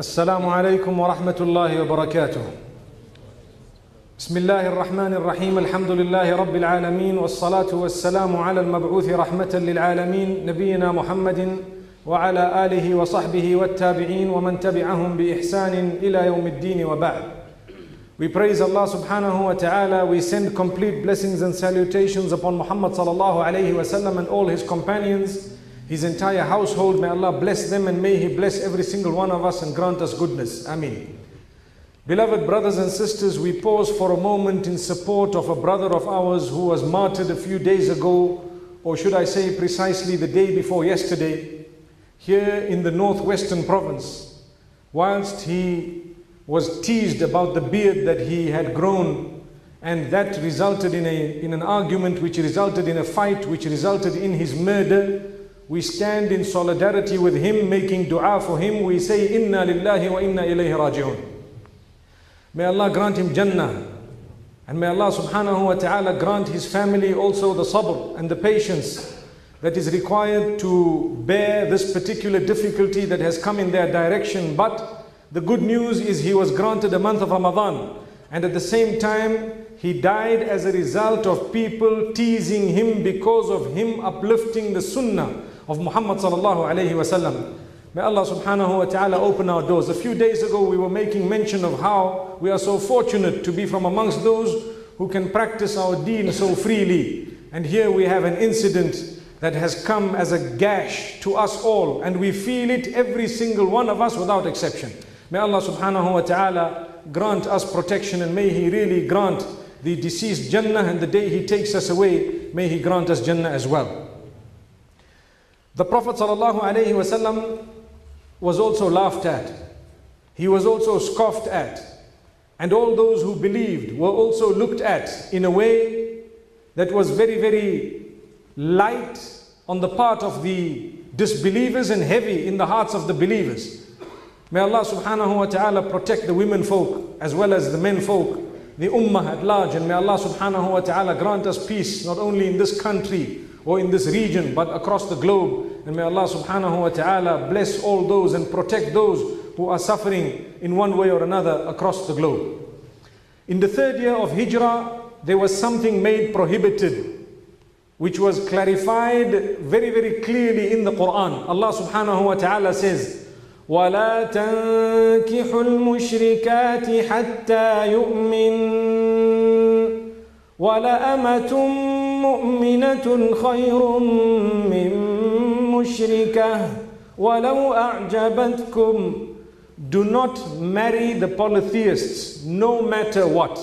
السلام عليكم ورحمة الله وبركاته. بسم الله الرحمن الرحيم الحمد لله رب العالمين والصلاة والسلام على المبعوث رحمة للعالمين نبينا محمد وعلى آله وصحبه والتابعين ومن تبعهم بإحسان إلى يوم الدين وبعد. We praise Allah subhanahu wa ta'ala. We send complete blessings and salutations upon Muhammad sallallahu alayhi wa sallam and all his companions, his entire household. May Allah bless them and may He bless every single one of us and grant us goodness. Ameen. Beloved brothers and sisters, we pause for a moment in support of a brother of ours who was martyred a few days ago, or should I say precisely the day before yesterday, here in the northwestern province, whilst he was teased about the beard that he had grown, and that resulted in, a, in an argument which resulted in a fight, which resulted in his murder. We stand in solidarity with him, making dua for him. We say, Inna lillahi wa inna ilayhi raji'un. May Allah grant him Jannah. And may Allah subhanahu wa ta'ala grant his family also the sabr and the patience that is required to bear this particular difficulty that has come in their direction. But the good news is he was granted a month of Ramadan. And at the same time, he died as a result of people teasing him because of him uplifting the sunnah of Muhammad sallallahu alayhi wasallam. May Allah subhanahu wa ta'ala open our doors. A few days ago we were making mention of how we are so fortunate to be from amongst those who can practice our deen so freely. And here we have an incident that has come as a gash to us all and we feel it every single one of us without exception. May Allah subhanahu wa ta'ala grant us protection and may He really grant the deceased Jannah and the day He takes us away, may He grant us Jannah as well. The Prophet wasallam was also laughed at. He was also scoffed at. And all those who believed were also looked at in a way that was very, very light on the part of the disbelievers and heavy in the hearts of the believers. May Allah subhanahu wa ta'ala protect the women folk as well as the men folk, the ummah at large, and may Allah subhanahu wa ta'ala grant us peace not only in this country or in this region but across the globe. And may Allah subhanahu wa ta'ala bless all those and protect those who are suffering in one way or another across the globe. In the third year of Hijrah, there was something made prohibited, which was clarified very, very clearly in the Quran. Allah subhanahu wa ta'ala says, ولا تنكحوا المشركات حتى يؤمن ولأمة مؤمنة خير من مشركة ولو أعجبتكم Do not marry the polytheists no matter what.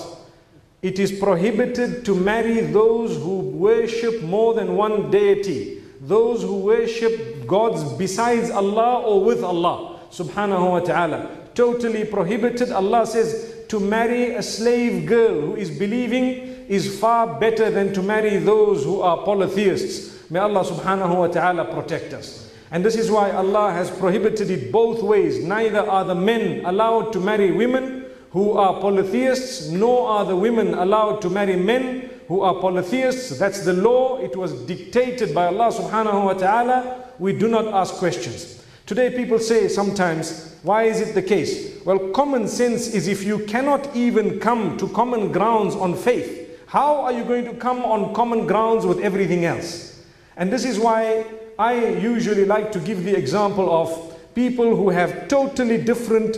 It is prohibited to marry those who worship more than one deity, those who worship gods besides Allah or with Allah subhanahu wa ta'ala. Totally prohibited. Allah says to marry a slave girl who is believing is far better than to marry those who are polytheists. May Allah subhanahu wa ta'ala protect us. And this is why Allah has prohibited it both ways. Neither are the men allowed to marry women who are polytheists, nor are the women allowed to marry men who are polytheists. That's the law. It was dictated by Allah subhanahu wa ta'ala. We do not ask questions. Today people say sometimes, why is it the case? Well, common sense is if you cannot even come to common grounds on faith, how are you going to come on common grounds with everything else? And this is why I usually like to give the example of people who have totally different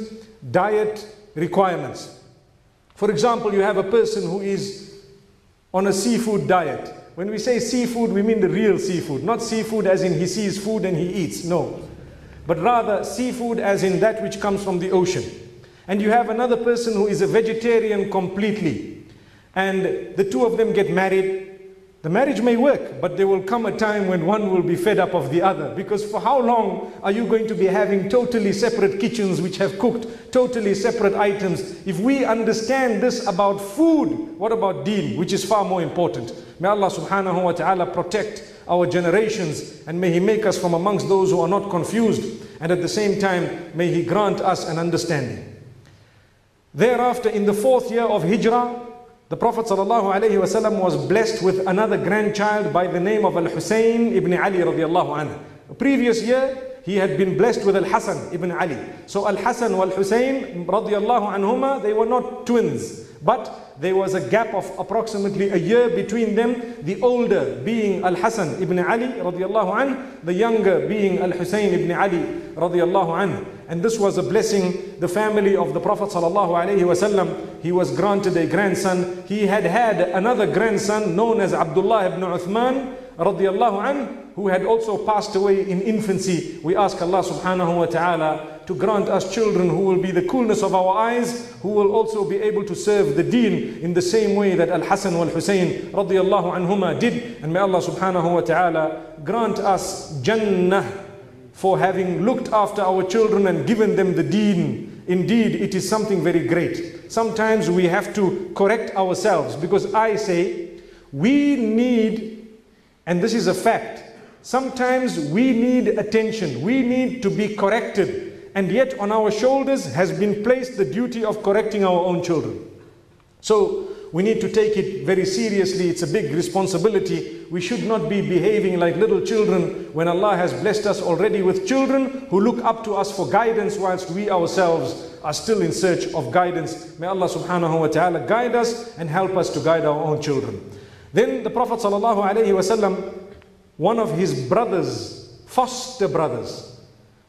diet requirements. For example, you have a person who is on a seafood diet. When we say seafood, we mean the real seafood, not seafood as in he sees food and he eats, no. But rather seafood as in that which comes from the ocean. And you have another person who is a vegetarian completely. And the two of them get married The marriage may work, but there will come a time when one will be fed up of the other. Because for how long are you going to be having totally separate kitchens which have cooked totally separate items? If we understand this about food, what about deen, which is far more important? May Allah subhanahu wa ta'ala protect our generations and may He make us from amongst those who are not confused. And at the same time, may He grant us an understanding. Thereafter, in the fourth year of Hijrah, the Prophet ﷺ was blessed with another grandchild by the name of Al Hussein ibn Ali radiallahu anhu. Previous year, he had been blessed with Al Hassan ibn Ali. So Al Hassan wal Hussein radiallahu anhuma, they were not twins, but there was a gap of approximately a year between them. The older being Al Hassan ibn Ali radiallahu anhu, the younger being Al Hussein ibn Ali radiallahu anhu. And this was a blessing. The family of the Prophet wasallam, he was granted a grandson. He had had another grandson known as Abdullah ibn Uthman radiallahu anhu, who had also passed away in infancy. We ask Allah subhanahu wa ta'ala to grant us children who will be the coolness of our eyes, who will also be able to serve the deen in the same way that Al-Hasan wal-Husayn radiallahu anhuma did. And may Allah subhanahu wa ta'ala grant us Jannah for having looked after our children and given them the deen. Indeed, it is something very great. Sometimes we have to correct ourselves because I say we need, and this is a fact, sometimes we need attention, we need to be corrected, and yet on our shoulders has been placed the duty of correcting our own children. So we need to take it very seriously. It's a big responsibility. We should not be behaving like little children when Allah has blessed us already with children who look up to us for guidance whilst we ourselves are still in search of guidance. May Allah subhanahu wa ta'ala guide us and help us to guide our own children. Then the Prophet sallallahu alaihi wasallam, one of his brothers, foster brothers,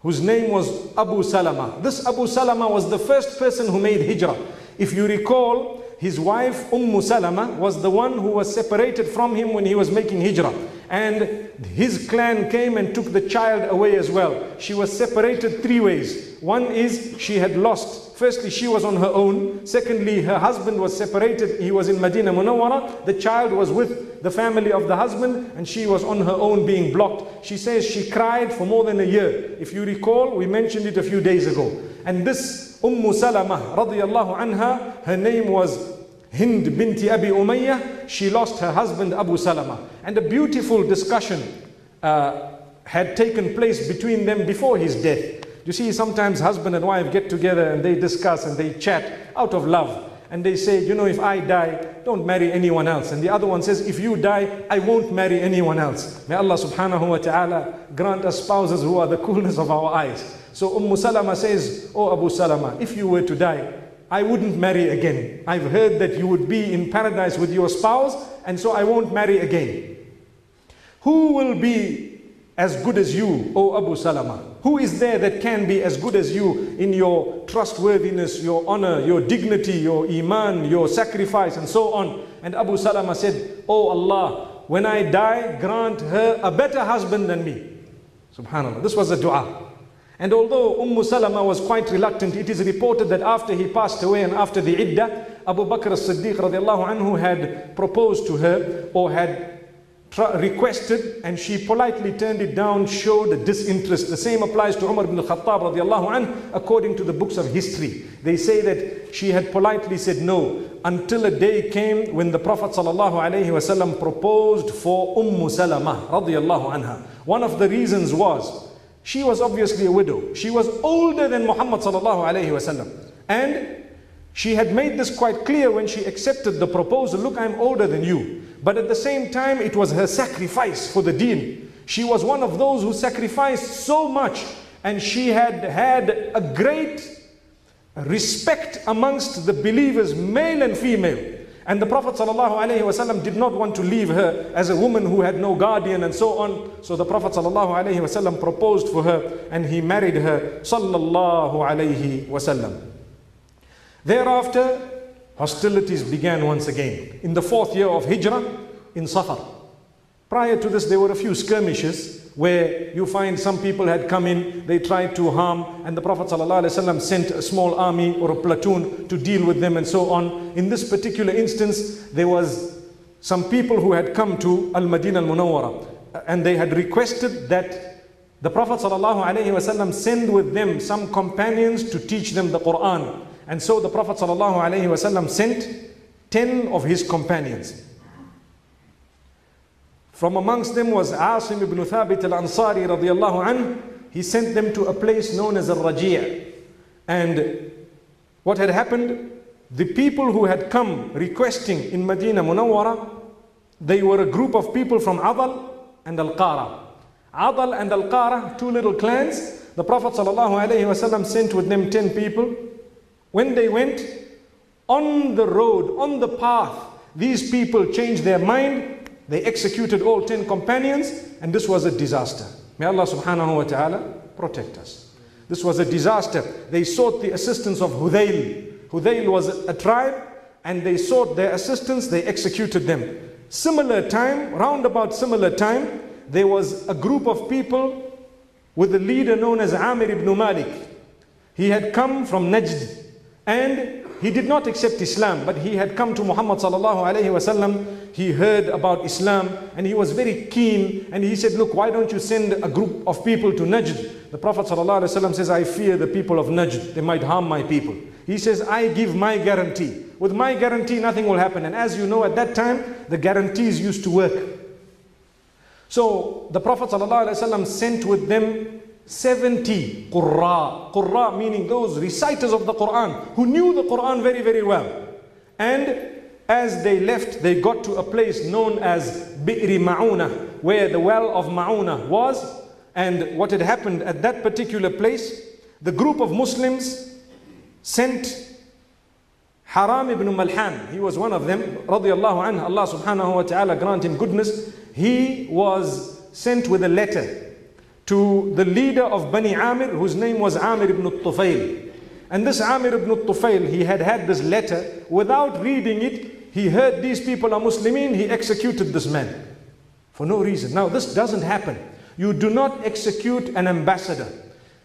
whose name was Abu Salama. This Abu Salama was the first person who made hijrah. If you recall, his wife Umm Salama was the one who was separated from him when he was making hijrah. And his clan came and took the child away as well. She was separated three ways. One is she had lost. Firstly, she was on her own. Secondly, her husband was separated. He was in Medina Munawwara. The child was with the family of the husband and she was on her own being blocked. She says she cried for more than a year. If you recall, we mentioned it a few days ago. And this Umm Salama radiallahu anha, her name was Hind binti Abi Umayyah. She lost her husband Abu Salama. And a beautiful discussion uh, had taken place between them before his death. You see, sometimes husband and wife get together and they discuss and they chat out of love. And they say, you know, if I die, don't marry anyone else. And the other one says, if you die, I won't marry anyone else. May Allah subhanahu wa ta'ala grant us spouses who are the coolness of our eyes. So Umm Salama says, Oh Abu Salama, if you were to die, I wouldn't marry again. I've heard that you would be in paradise with your spouse, and so I won't marry again. Who will be as good as you, O Abu Salama? Who is there that can be as good as you in your trustworthiness, your honor, your dignity, your iman, your sacrifice, and so on? And Abu Salama said, O Allah, when I die, grant her a better husband than me. Subhanallah. This was a dua. And although Umm Salama was quite reluctant, it is reported that after he passed away and after the iddah, Abu Bakr as-Siddiq radiallahu anhu had proposed to her or had requested and she politely turned it down, showed a disinterest. The same applies to Umar ibn al-Khattab radiallahu anh, according to the books of history. They say that she had politely said no until a day came when the Prophet sallallahu alaihi wasallam proposed for Umm Salama radiallahu anha. One of the reasons was she was obviously a widow. She was older than Muhammad sallallahu alayhi wasallam. And she had made this quite clear when she accepted the proposal. Look, I'm older than you. But at the same time, it was her sacrifice for the deen. She was one of those who sacrificed so much. And she had had a great respect amongst the believers, male and female. And the Prophet ﷺ did not want to leave her as a woman who had no guardian and so on. So the Prophet ﷺ proposed for her and he married her. Thereafter, hostilities began once again. In the fourth year of Hijrah, in Safar. Prior to this, there were a few skirmishes where you find some people had come in, they tried to harm, and the Prophet ﷺ sent a small army or a platoon to deal with them and so on. In this particular instance, there was some people who had come to Al Madinah Al Munawwara and they had requested that the Prophet ﷺ send with them some companions to teach them the Quran. And so the Prophet ﷺ sent 10 of his companions. From amongst them was Asim ibn Thabit al-Ansari radiallahu anh. He sent them to a place known as Al-Raji' And what had happened, the people who had come requesting in Medina Munawwara, they were a group of people from Adal and Al-Qara. Adal and Al-Qara, two little clans. The Prophet ﷺ sent with them 10 people. When they went on the road, on the path, these people changed their mind. They executed all 10 companions and this was a disaster. May Allah subhanahu wa ta'ala protect us. This was a disaster. They sought the assistance of Hudayl. Hudayl was a tribe and they sought their assistance. They executed them. Similar time, round about similar time, there was a group of people with a leader known as Amir ibn Malik. He had come from Najd and he did not accept Islam, but he had come to Muhammad sallallahu alayhi wasallam. He heard about Islam and he was very keen. And he said, Look, why don't you send a group of people to Najd? The Prophet sallallahu alayhi wasallam says, I fear the people of Najd. They might harm my people. He says, I give my guarantee. With my guarantee, nothing will happen. And as you know, at that time, the guarantees used to work. So the Prophet ﷺ sent with them 70 Qurra. Qurra meaning those reciters of the Quran who knew the Quran very, very well. And as they left, they got to a place known as Bi'ri Ma'una, where the well of Ma'una was. And what had happened at that particular place, the group of Muslims sent Haram ibn Malhan. He was one of them. Radiallahu anhu. Allah subhanahu wa ta'ala grant him goodness. He was sent with a letter to the leader of Bani Amir, whose name was Amir ibn Tufail. And this Amir ibn Tufail, he had had this letter. Without reading it, he heard these people are Muslimin, he executed this man. For no reason. Now this doesn't happen. You do not execute an ambassador.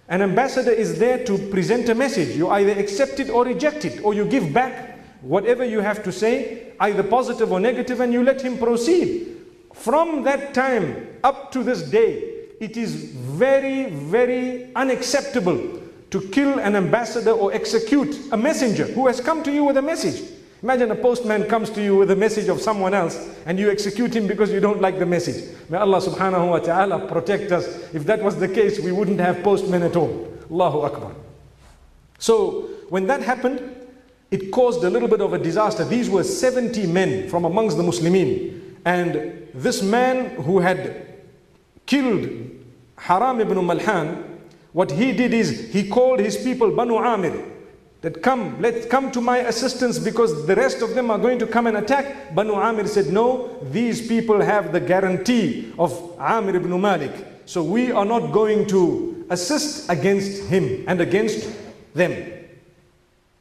An ambassador is there to present a message. You either accept it or reject it, or you give back whatever you have to say, either positive or negative, and you let him proceed. From that time up to this day, it is very, very unacceptable to kill an ambassador or execute a messenger who has come to you with a message. Imagine a postman comes to you with a message of someone else and you execute him because you don't like the message. May Allah subhanahu wa ta'ala protect us. If that was the case, we wouldn't have postmen at all. Allahu Akbar. So, when that happened, it caused a little bit of a disaster. These were 70 men from amongst the Muslimin. And this man who had killed Haram ibn Malhan, what he did is he called his people Banu Amir that come, let's come to my assistance because the rest of them are going to come and attack. Banu Amir said, no, these people have the guarantee of Amir ibn Malik. So we are not going to assist against him and against them.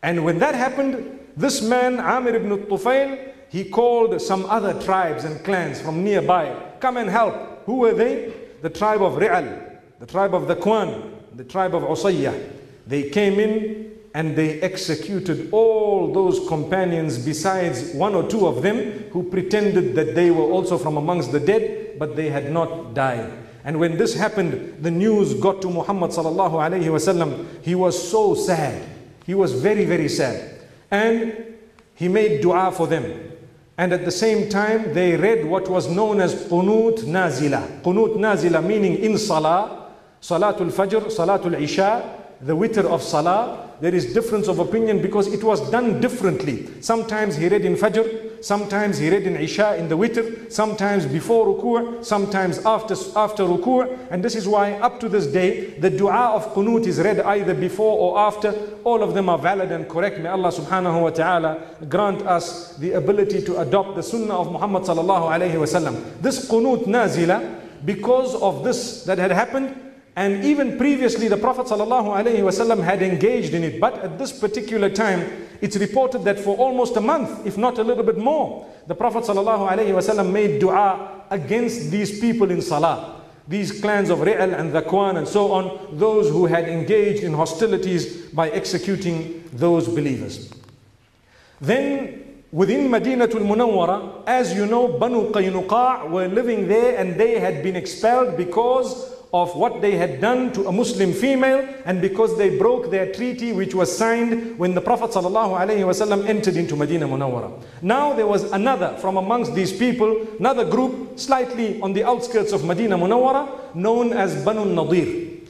And when that happened, this man, Amir ibn Tufail, he called some other tribes and clans from nearby, come and help. Who were they? The tribe of Ri'al, the tribe of Dhakwan, the tribe of Usayyah. They came in and they executed all those companions besides one or two of them who pretended that they were also from amongst the dead, but they had not died. And when this happened, the news got to Muhammad sallallahu alayhi wasallam. He was so sad. He was very, very sad. And he made dua for them. And at the same time, they read what was known as Qunut Nazila. Qunut Nazila meaning in Salah, Salatul Fajr, Salatul Isha, the witr of Salah, there is difference of opinion because it was done differently. Sometimes he read in Fajr, sometimes he read in Isha in the witr, sometimes before ruku', sometimes after, after ruku'. And this is why up to this day, the dua of qunut is read either before or after. All of them are valid and correct. May Allah subhanahu wa ta'ala grant us the ability to adopt the sunnah of Muhammad sallallahu alayhi wasallam. This qunut nazila, because of this that had happened, and even previously, the Prophet ﷺ had engaged in it. But at this particular time, it's reported that for almost a month, if not a little bit more, the Prophet ﷺ made dua against these people in salah. These clans of Ri'al and Dhakwan and so on, those who had engaged in hostilities by executing those believers. Then within Madinatul Munawwara, as you know, Banu Qaynuqa were living there and they had been expelled because of what they had done to a Muslim female and because they broke their treaty which was signed when the Prophet ﷺ entered into Medina Munawwara. Now there was another from amongst these people, another group slightly on the outskirts of Medina Munawwara known as Banu Nadir.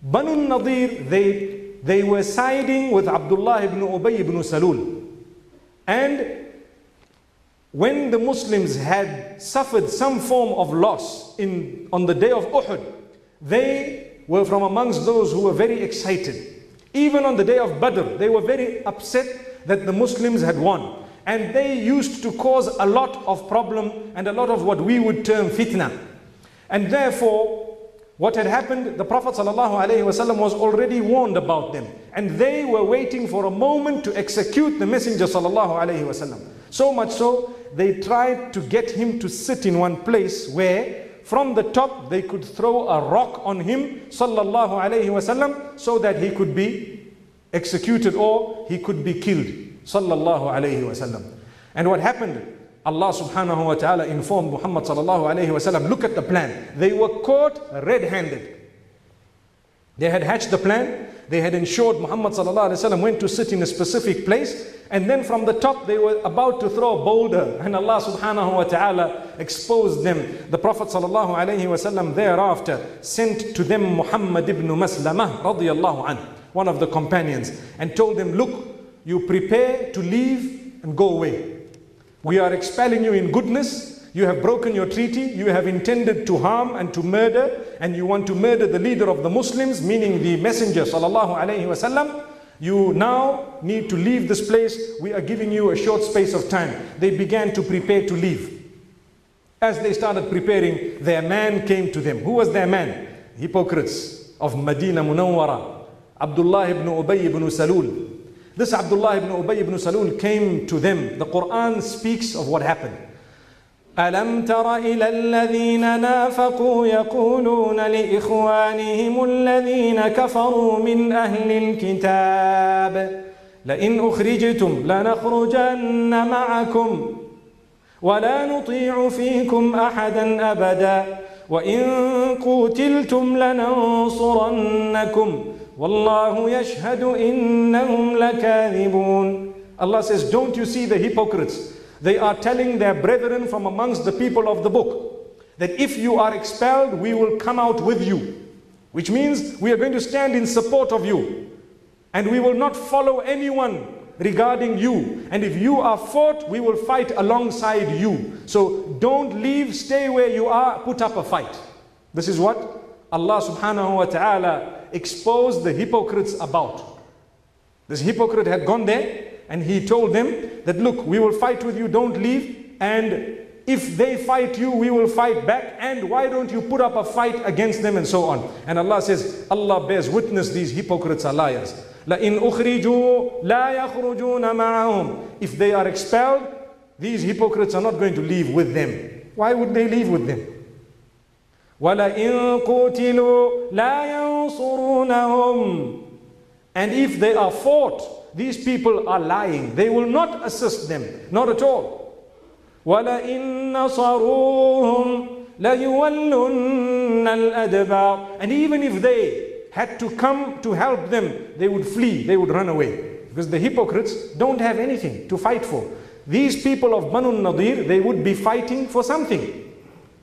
Banu Nadir, they, they were siding with Abdullah ibn Ubay ibn Salul. And when the Muslims had suffered some form of loss in, on the day of Uhud, they were from amongst those who were very excited. Even on the day of Badr, they were very upset that the Muslims had won. And they used to cause a lot of problem and a lot of what we would term fitna. And therefore, what had happened, the Prophet ﷺ was already warned about them. And they were waiting for a moment to execute the Messenger ﷺ. So much so, they tried to get him to sit in one place where from the top they could throw a rock on him sallallahu alaihi wasallam so that he could be executed or he could be killed sallallahu alaihi wasallam and what happened? Allah subhanahu wa ta'ala informed Muhammad sallallahu alaihi wasallam look at the plan. They were caught red-handed. They had hatched the plan. They had ensured Muhammad sallallahu alaihi wasallam went to sit in a specific place and then from the top, they were about to throw a boulder, and Allah subhanahu wa ta'ala exposed them. The Prophet sallallahu alayhi wasallam thereafter sent to them Muhammad ibn Maslamah radiallahu anhu, one of the companions, and told them, Look, you prepare to leave and go away. We are expelling you in goodness. You have broken your treaty. You have intended to harm and to murder, and you want to murder the leader of the Muslims, meaning the Messenger sallallahu alayhi wasallam. You now need to leave this place. We are giving you a short space of time. They began to prepare to leave. As they started preparing, their man came to them. Who was their man? Hypocrites of Medina Munawwara. Abdullah ibn Ubay ibn Salul. This Abdullah ibn Ubay ibn Salul came to them. The Quran speaks of what happened. ألم تر إلى الذين نافقوا يقولون لإخوانهم الذين كفروا من أهل الكتاب لئن أخرجتم لنخرجن معكم ولا نطيع فيكم أحدا أبدا وإن قوتلتم لننصرنكم والله يشهد إنهم لكاذبون Allah says, don't you see the hypocrites? They are telling their brethren from amongst the people of the book that if you are expelled, we will come out with you. Which means we are going to stand in support of you. And we will not follow anyone regarding you. And if you are fought, we will fight alongside you. So don't leave, stay where you are, put up a fight. This is what Allah subhanahu wa ta'ala exposed the hypocrites about. This hypocrite had gone there and he told them that, look, we will fight with you, don't leave. And if they fight you, we will fight back. And why don't you put up a fight against them and so on. And Allah says, Allah bears witness these hypocrites are liars. لَإِنْ أُخْرِجُوا لَا يَخْرُجُونَ مَعَهُمْ If they are expelled, these hypocrites are not going to leave with them. Why would they leave with them? وَلَئِن قُوتِلُوا لَا يَنصُرُونَهُمْ And if they are fought, these people are lying. They will not assist them. Not at all. وَلَئِن نَصَرُوهُمْ لَيُوَلُّنَّ الْأَدْبَارِ And even if they had to come to help them, they would flee, they would run away. Because the hypocrites don't have anything to fight for. These people of Banu Nadir, they would be fighting for something.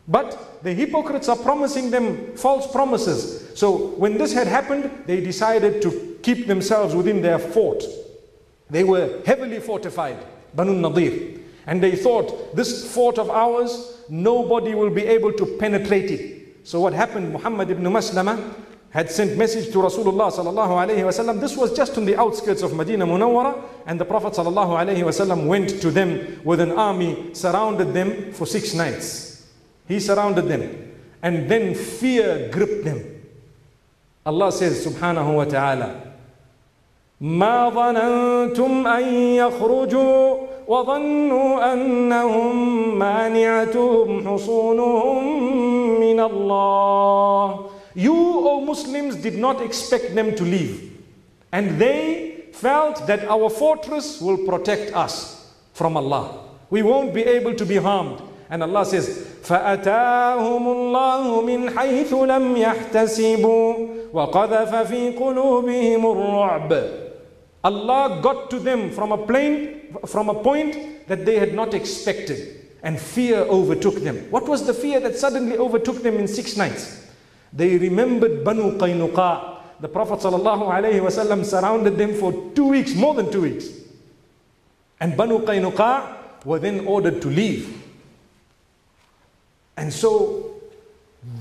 But the hypocrites are promising them false promises. So when this had happened, they decided to keep themselves within their fort. They were heavily fortified, Banu Nadir. And they thought, this fort of ours, nobody will be able to penetrate it. So what happened, Muhammad ibn Maslama had sent message to Rasulullah sallallahu alayhi wasallam. This was just on the outskirts of Medina Munawwara. And the Prophet sallallahu alayhi wasallam went to them with an army, surrounded them for six nights. He surrounded them. And then fear gripped them. Allah says subhanahu wa ta'ala, ما ظننتم أن يخرجوا وظنوا أنهم مانعتهم حصونهم من الله You, O Muslims, did not expect them to leave. And they felt that our fortress will protect us. from Allah. We won't be able to be harmed. And Allah says, فأتاهم الله من حيث لم يحتسبوا وقذف في قلوبهم الرعب Allah got to them from a from a point that they had not expected and fear overtook them. What was the fear that suddenly overtook them in six nights? They remembered Banu Qaynuqa. The Prophet ﷺ surrounded them for two weeks, more than two weeks. And Banu Qaynuqa were then ordered to leave. And so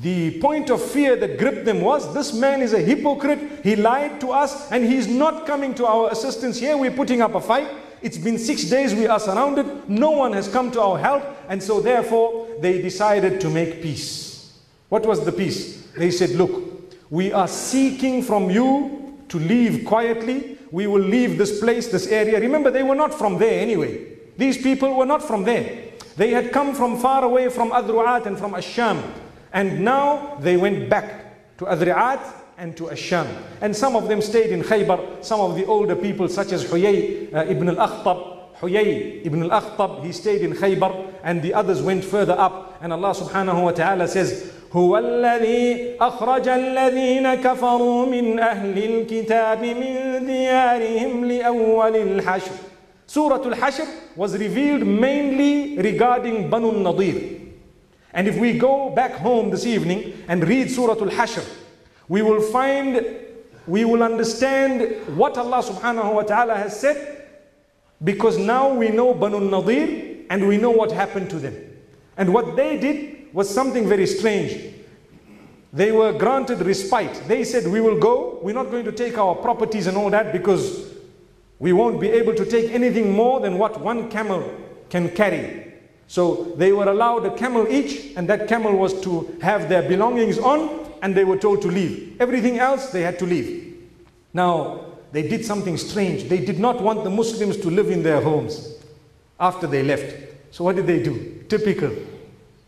the point of fear that gripped them was this man is a hypocrite, he lied to us, and he's not coming to our assistance here. We're putting up a fight. It's been six days, we are surrounded, no one has come to our help, and so therefore they decided to make peace. What was the peace? They said, Look, we are seeking from you to leave quietly. We will leave this place, this area. Remember, they were not from there anyway. These people were not from there. They had come from far away from Adru'at and from Asham. And now they went back to Adri'at and to Asham. And some of them stayed in Khaybar. Some of the older people, such as Huyay uh, ibn al-Akhtab, Huyay ibn al-Akhtab, he stayed in Khaybar. And the others went further up. And Allah subhanahu wa ta'ala says, هو الذي أخرج الذين كفروا من أهل الكتاب من ديارهم لأول الحشر Surah Al-Hashr was revealed mainly regarding Banu Nadir. And if we go back home this evening and read Surah Al-Hashr, we will find, we will understand what Allah subhanahu wa ta'ala has said because now we know Banu Nadir and we know what happened to them. And what they did was something very strange. They were granted respite. They said, We will go, we're not going to take our properties and all that because we won't be able to take anything more than what one camel can carry. So they were allowed a camel each, and that camel was to have their belongings on, and they were told to leave. Everything else, they had to leave. Now, they did something strange. They did not want the Muslims to live in their homes after they left. So what did they do? Typical.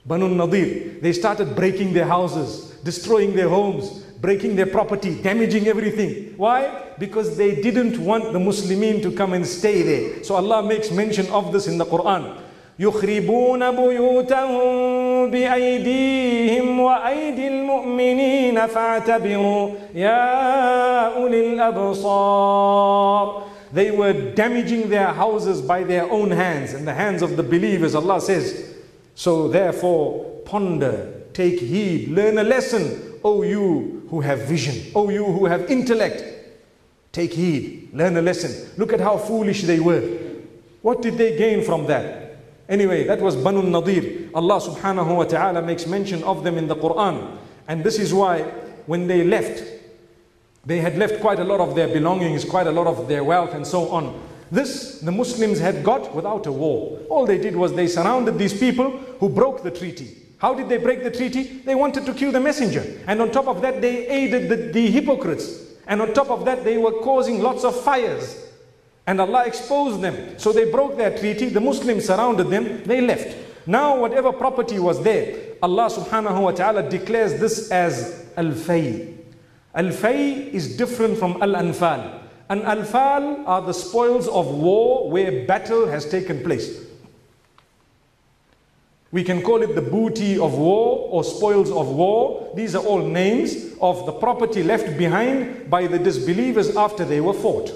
Banu Nadir. They started breaking their houses, destroying their homes, breaking their property, damaging everything. Why? Because they didn't want the Muslimin to come and stay there. So Allah makes mention of this in the Quran. يخربون بيوتهم بأيديهم وأيدي المؤمنين فاعتبروا يا أولي الأبصار They were damaging their houses by their own hands and the hands of the believers, Allah says. So therefore, ponder, take heed, learn a lesson, O you who have vision, O you who have intellect. Take heed, learn a lesson. Look at how foolish they were. What did they gain from that? Anyway, that was Banu Nadir. Allah subhanahu wa ta'ala makes mention of them in the Quran. And this is why when they left, they had left quite a lot of their belongings, quite a lot of their wealth and so on. This the Muslims had got without a war. All they did was they surrounded these people who broke the treaty. How did they break the treaty? They wanted to kill the messenger. And on top of that, they aided the, the hypocrites. And on top of that, they were causing lots of fires. And Allah exposed them. So they broke their treaty. The Muslims surrounded them. They left. Now, whatever property was there, Allah subhanahu wa ta'ala declares this as al-fay. Al-fay is different from al-anfal. An anfal are the spoils of war where battle has taken place. We can call it the booty of war or spoils of war. These are all names of the property left behind by the disbelievers after they were fought.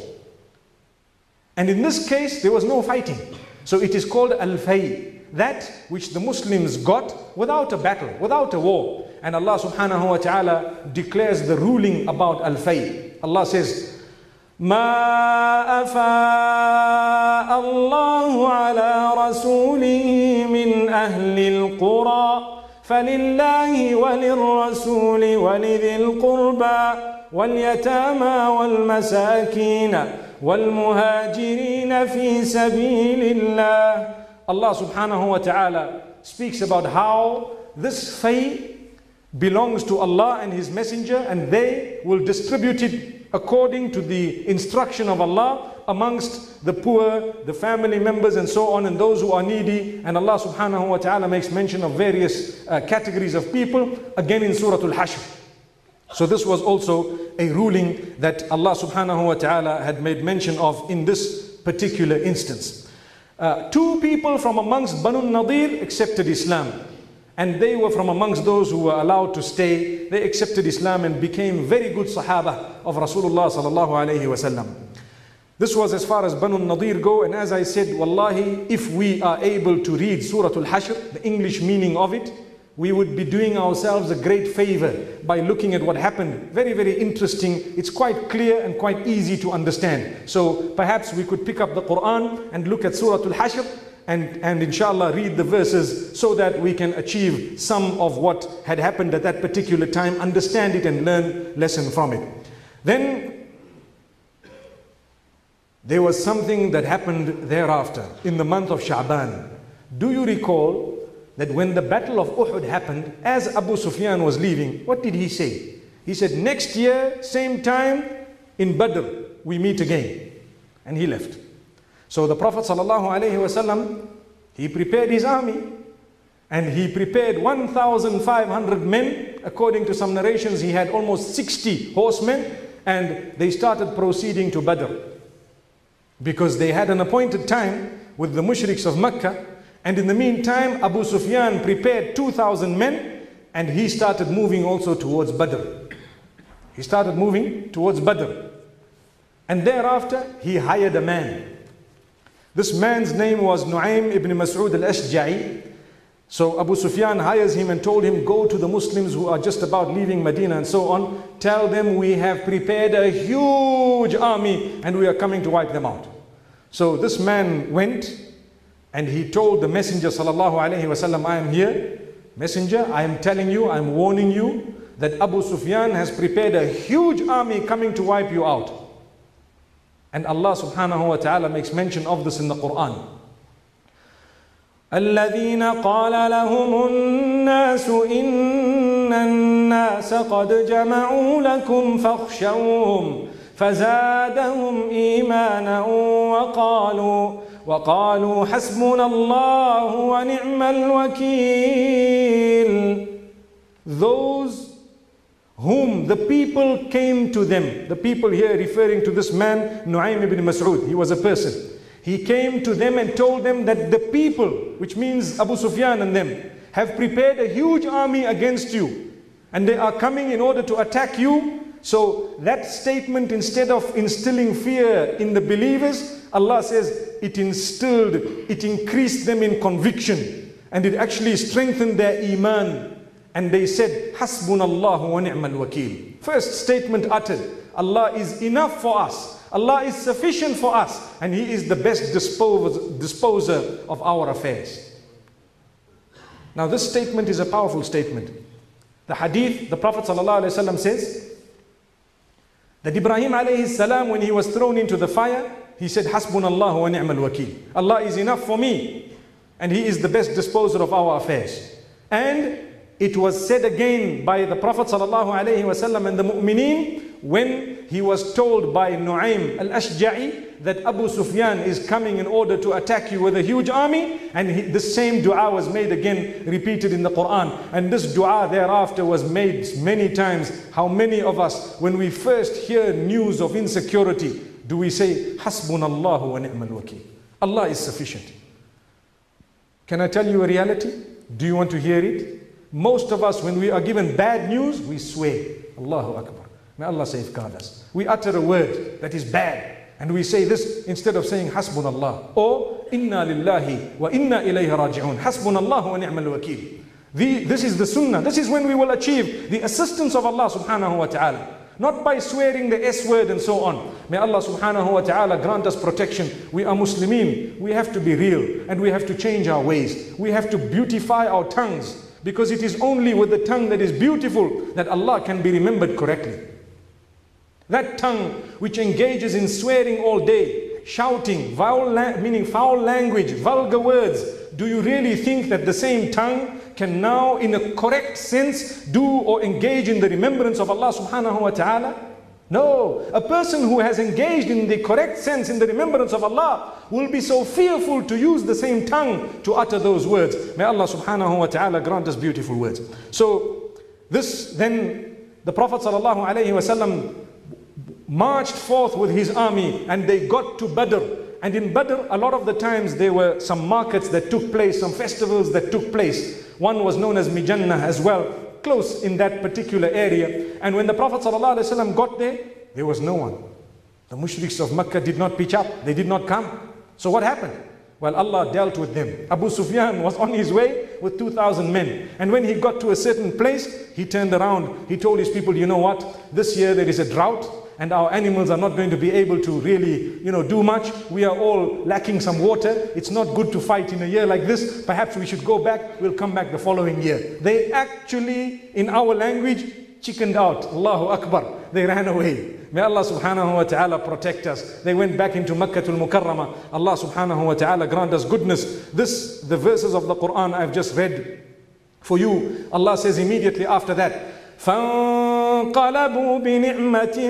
And in this case, there was no fighting. So it is called al-fay, that which the Muslims got without a battle, without a war. And Allah subhanahu wa ta'ala declares the ruling about al-fay. Allah says, ما أفاء الله على رسوله من أهل القرى فلله وللرسول ولذي القربى واليتامى والمساكين والمهاجرين في سبيل الله Allah subhanahu wa ta'ala speaks about how this fay belongs to Allah and His Messenger and they will distribute it according to the instruction of Allah amongst the poor, the family members and so on and those who are needy and Allah subhanahu wa ta'ala makes mention of various uh, categories of people again in Surah Al-Hashr. So this was also a ruling that Allah subhanahu wa ta'ala had made mention of in this particular instance. uh, two people from amongst Banu Nadir accepted Islam. And they were from amongst those who were allowed to stay. They accepted Islam and became very good Sahaba of Rasulullah sallallahu alayhi wasallam. This was as far as Banu Nadir go. And as I said, Wallahi, if we are able to read Surah Al-Hashr, the English meaning of it, we would be doing ourselves a great favor by looking at what happened. Very, very interesting. It's quite clear and quite easy to understand. So perhaps we could pick up the Quran and look at Surah Al-Hashr and, and inshallah read the verses so that we can achieve some of what had happened at that particular time, understand it and learn lesson from it. Then there was something that happened thereafter in the month of Sha'ban. Do you recall that when the battle of Uhud happened, as Abu Sufyan was leaving, what did he say? He said, Next year, same time, in Badr, we meet again. And he left. So the Prophet ﷺ, he prepared his army and he prepared 1,500 men. According to some narrations, he had almost 60 horsemen and they started proceeding to Badr because they had an appointed time with the mushriks of Mecca and in the meantime Abu Sufyan prepared 2,000 men and he started moving also towards Badr. He started moving towards Badr. And thereafter he hired a man. This man's name was Nu'aym ibn Mas'ud al-Ashja'i. So Abu Sufyan hires him and told him, go to the Muslims who are just about leaving Medina and so on. Tell them we have prepared a huge army and we are coming to wipe them out. So this man went and he told the messenger sallallahu alaihi wasallam, I am here. Messenger, I am telling you, I am warning you that Abu Sufyan has prepared a huge army coming to wipe you out. And Allah subhanahu wa ta'ala makes mention of this in the Quran. الذين قال لهم الناس إن الناس قد جمعوا لكم فاخشوهم فزادهم إيمانا وقالوا وقالوا حسبنا الله ونعم الوكيل Those whom the people came to them, the people here referring to this man, Nu'aym ibn Mas'ud, he was a person. He came to them and told them that the people, which means Abu Sufyan and them, have prepared a huge army against you. And they are coming in order to attack you. So that statement, instead of instilling fear in the believers, Allah says it instilled, it increased them in conviction. And it actually strengthened their iman. And they said, Hasbunallahu wa ni'mal wakil. First statement uttered, Allah is enough for us. Allah is sufficient for us and He is the best disposer of our affairs. Now this statement is a powerful statement. The hadith, the Prophet ﷺ says that Ibrahim alayhi salam when he was thrown into the fire, he said, Hasbunallahu wa ni'mal wakil. Allah is enough for me and He is the best disposer of our affairs. And it was said again by the Prophet ﷺ and the mu'mineen when he was told by Nu'aym al-Ashja'i that Abu Sufyan is coming in order to attack you with a huge army and he, the same dua was made again repeated in the Quran. And this dua thereafter was made many times. How many of us when we first hear news of insecurity do we say hasbunallahu wa ni'mal wakil Allah is sufficient. Can I tell you a reality? Do you want to hear it? Most of us when we are given bad news we swear. Allahu Akbar May Allah safeguard us. We utter a word that is bad and we say this instead of saying Hasbunallah or Inna lillahi wa inna ilayhi raji'un. Hasbunallah wa ni'mal wakil. The, this is the sunnah. This is when we will achieve the assistance of Allah subhanahu wa ta'ala. Not by swearing the S word and so on. May Allah subhanahu wa ta'ala grant us protection. We are Muslimin. We have to be real and we have to change our ways. We have to beautify our tongues because it is only with the tongue that is beautiful that Allah can be remembered correctly. That tongue which engages in swearing all day, shouting, foul meaning foul language, vulgar words. Do you really think that the same tongue can now, in a correct sense, do or engage in the remembrance of Allah subhanahu wa ta'ala? No, a person who has engaged in the correct sense in the remembrance of Allah will be so fearful to use the same tongue to utter those words. May Allah subhanahu wa ta'ala grant us beautiful words. So, this then, the Prophet sallallahu alayhi wa sallam marched forth with his army and they got to Badr. And in Badr, a lot of the times there were some markets that took place, some festivals that took place. One was known as Mijannah as well, close in that particular area. And when the Prophet ﷺ got there, there was no one. The mushriks of Mecca did not pitch up, they did not come. So what happened? Well, Allah dealt with them. Abu Sufyan was on his way with 2,000 men. And when he got to a certain place, he turned around. He told his people, you know what? This year there is a drought and our animals are not going to be able to really, you know, do much. We are all lacking some water. It's not good to fight in a year like this. Perhaps we should go back. We'll come back the following year. They actually, in our language, chickened out. Allahu Akbar. They ran away. May Allah subhanahu wa ta'ala protect us. They went back into Makkah al Mukarramah. Allah subhanahu wa ta'ala grant us goodness. This, the verses of the Quran I've just read for you. Allah says immediately after that, فانقلبوا بنعمة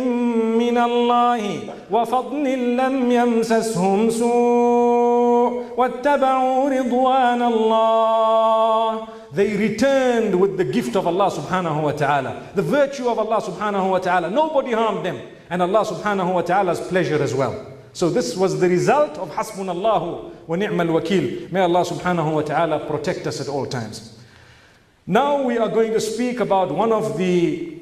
من الله وفضل لم يمسسهم سوء واتبعوا رضوان الله they returned with the gift of Allah subhanahu wa ta'ala, the virtue of Allah subhanahu wa ta'ala. Nobody harmed them. And Allah subhanahu wa ta'ala's pleasure as well. So this was the result of Hasbunallahu wa ni'mal wakil. May Allah subhanahu wa ta'ala protect us at all times. Now we are going to speak about one of the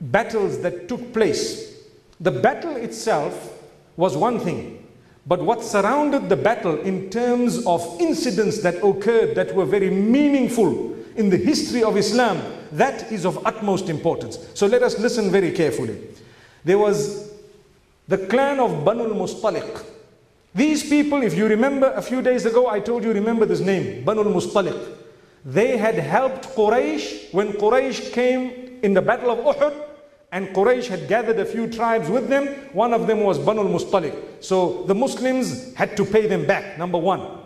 battles that took place. The battle itself was one thing. But what surrounded the battle in terms of incidents that occurred that were very meaningful in the history of Islam, that is of utmost importance. So let us listen very carefully. There was the clan of Banu al-Mustaliq. These people, if you remember a few days ago, I told you remember this name, Banu al-Mustaliq. They had helped Quraysh when Quraysh came in the battle of Uhud and Quraysh had gathered a few tribes with them. One of them was Banu al-Mustaliq. So the Muslims had to pay them back, number one.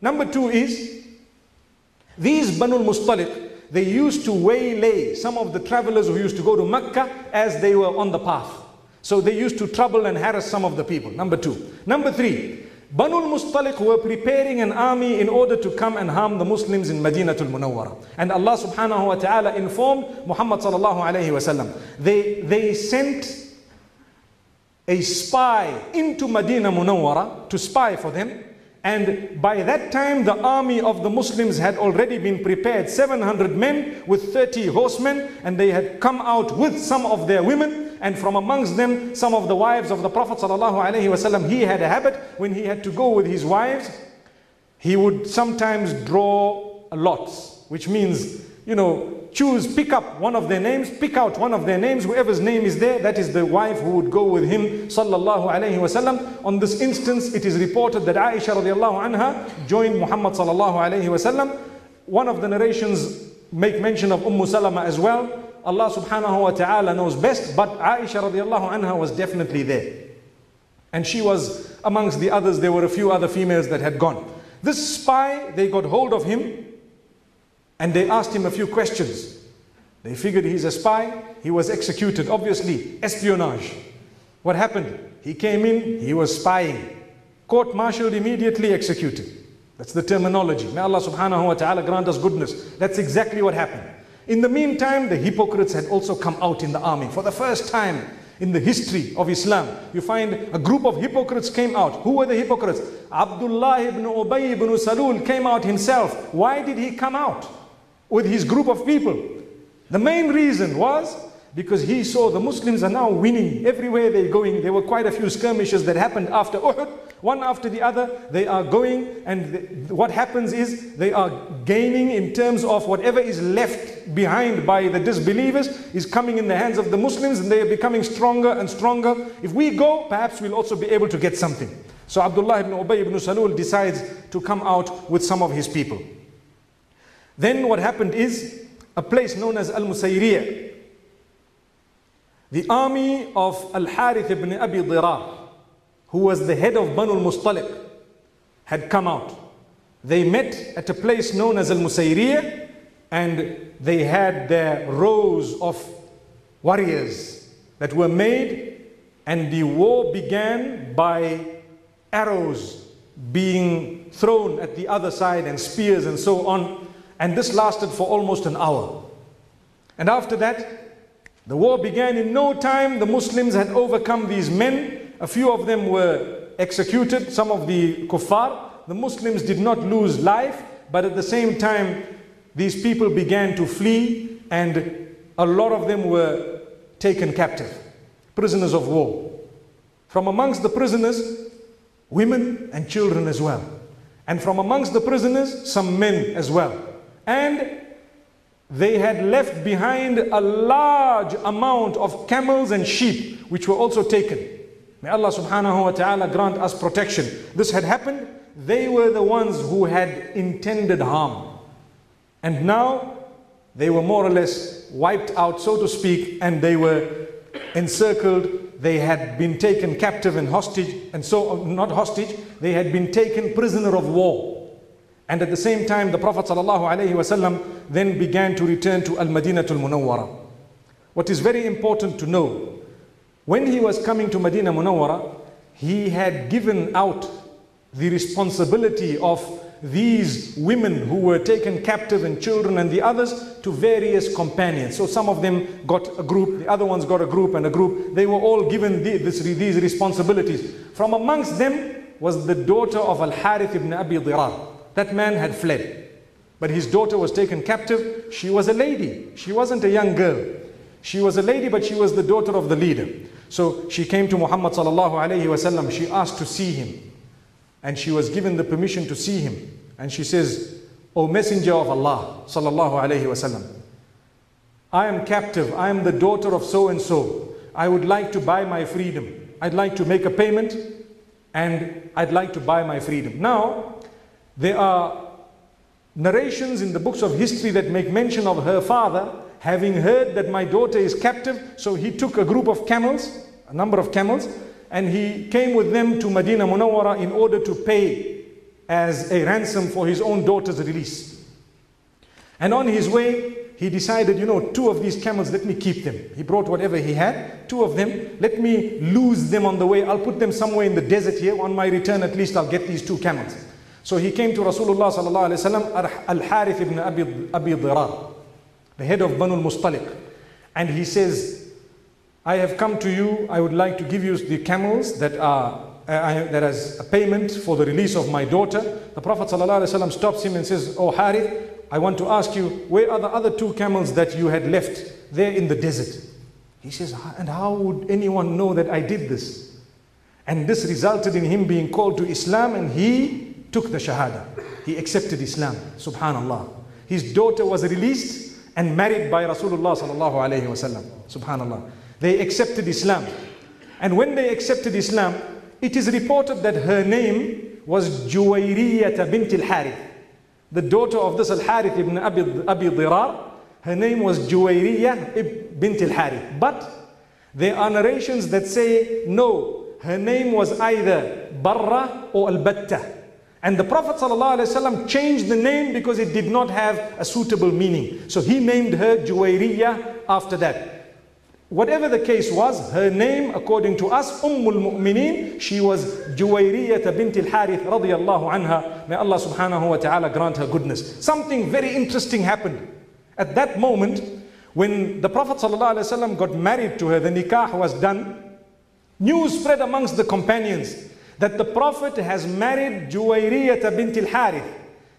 Number two is, these Banu al-Mustaliq, they used to waylay some of the travelers who used to go to Mecca as they were on the path. So they used to trouble and harass some of the people, number two. Number three, Banu al-Mustaliq were preparing an army in order to come and harm the Muslims in Madinatul Munawwara. And Allah subhanahu wa ta'ala informed Muhammad sallallahu alayhi wa sallam. They, they sent a spy into Medina Munawwara to spy for them. And by that time, the army of the Muslims had already been prepared 700 men with 30 horsemen, and they had come out with some of their women and from amongst them some of the wives of the Prophet ﷺ, he had a habit when he had to go with his wives, he would sometimes draw lots, which means, you know, choose, pick up one of their names, pick out one of their names, whoever's name is there, that is the wife who would go with him, sallallahu alayhi wasallam. On this instance, it is reported that Aisha radiallahu anha joined Muhammad sallallahu alayhi wasallam. One of the narrations make mention of Umm Salama as well. Allah subhanahu wa ta'ala knows best, but Aisha radiallahu anha was definitely there. And she was amongst the others, there were a few other females that had gone. This spy, they got hold of him and they asked him a few questions. They figured he's a spy, he was executed, obviously, espionage. What happened? He came in, he was spying. Court martialed, immediately executed. That's the terminology. May Allah subhanahu wa ta'ala grant us goodness. That's exactly what happened. In the meantime, the hypocrites had also come out in the army. For the first time in the history of Islam, you find a group of hypocrites came out. Who were the hypocrites? Abdullah ibn Ubay ibn Salul came out himself. Why did he come out with his group of people? The main reason was because he saw the Muslims are now winning everywhere they're going. There were quite a few skirmishes that happened after Uhud, one after the other. They are going, and what happens is they are gaining in terms of whatever is left behind by the disbelievers is coming in the hands of the Muslims, and they are becoming stronger and stronger. If we go, perhaps we'll also be able to get something. So Abdullah ibn Ubay ibn Salul decides to come out with some of his people. Then what happened is a place known as Al-Musayriyah the army of Al-Harith ibn Abi Dirar, who was the head of Banu al-Mustaliq, had come out. They met at a place known as Al-Musayriyah and they had their rows of warriors that were made and the war began by arrows being thrown at the other side and spears and so on. And this lasted for almost an hour. And after that, The war began in no time. The Muslims had overcome these men. A few of them were executed, some of the kuffar. The Muslims did not lose life, but at the same time, these people began to flee and a lot of them were taken captive, prisoners of war. From amongst the prisoners, women and children as well. And from amongst the prisoners, some men as well. And they had left behind a large amount of camels and sheep, which were also taken. May Allah subhanahu wa ta'ala grant us protection. This had happened, they were the ones who had intended harm. And now they were more or less wiped out, so to speak, and they were encircled. They had been taken captive and hostage, and so, not hostage, they had been taken prisoner of war. And at the same time, the Prophet ﷺ then began to return to Al Madinatul Munawwara. What is very important to know, when he was coming to Medina Munawwara, he had given out the responsibility of these women who were taken captive and children and the others to various companions. So some of them got a group, the other ones got a group and a group. They were all given the, this, these responsibilities. From amongst them was the daughter of Al Harith ibn Abi Dirar. That man had fled. But his daughter was taken captive. She was a lady. She wasn't a young girl. She was a lady, but she was the daughter of the leader. So she came to Muhammad sallallahu alayhi wasallam. She asked to see him. And she was given the permission to see him. And she says, O Messenger of Allah sallallahu alayhi wasallam, I am captive. I am the daughter of so and so. I would like to buy my freedom. I'd like to make a payment and I'd like to buy my freedom. Now, there are narrations in the books of history that make mention of her father having heard that my daughter is captive. So he took a group of camels, a number of camels, and he came with them to Medina Munawwara in order to pay as a ransom for his own daughter's release. And on his way, he decided, you know, two of these camels, let me keep them. He brought whatever he had, two of them, let me lose them on the way. I'll put them somewhere in the desert here. On my return, at least I'll get these two camels. So he came to Rasulullah sallallahu alayhi wasallam, Al Harith ibn Abi, Abi Dirar, the head of Banu al-Mustaliq. And he says, I have come to you, I would like to give you the camels that are uh, that as a payment for the release of my daughter. The Prophet ﷺ stops him and says, Oh Harith, I want to ask you, where are the other two camels that you had left there in the desert? He says, and how would anyone know that I did this? And this resulted in him being called to Islam and he took the Shahada. He accepted Islam. Subhanallah. His daughter was released and married by Rasulullah sallallahu alayhi wasallam. Subhanallah. They accepted Islam. And when they accepted Islam, it is reported that her name was Juwayriyah bint al-Harith. The daughter of this al-Harith ibn Abi, Abi Dirar. Her name was Juwayriyah bint al-Harith. But there are narrations that say, no, her name was either Barra or Al-Battah. And the Prophet ﷺ changed the name because it did not have a suitable meaning. So he named her Juwayriyah after that. Whatever the case was, her name, according to us, Ummul Mu'mineen, she was Juwayriyah bint al-Harith radiyallahu anha. May Allah subhanahu wa ta'ala grant her goodness. Something very interesting happened. At that moment, when the Prophet ﷺ got married to her, the nikah was done, news spread amongst the companions that the Prophet has married Juwayriyah bint al-Harith.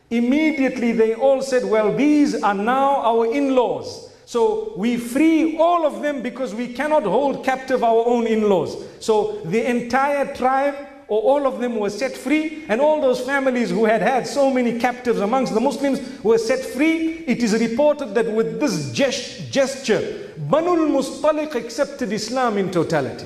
Immediately they all said, well, these are now our in-laws. So we free all of them because we cannot hold captive our own in-laws. So the entire tribe or all of them were set free and all those families who had had so many captives amongst the Muslims were set free. It is reported that with this gesture, Banul Mustaliq accepted Islam in totality.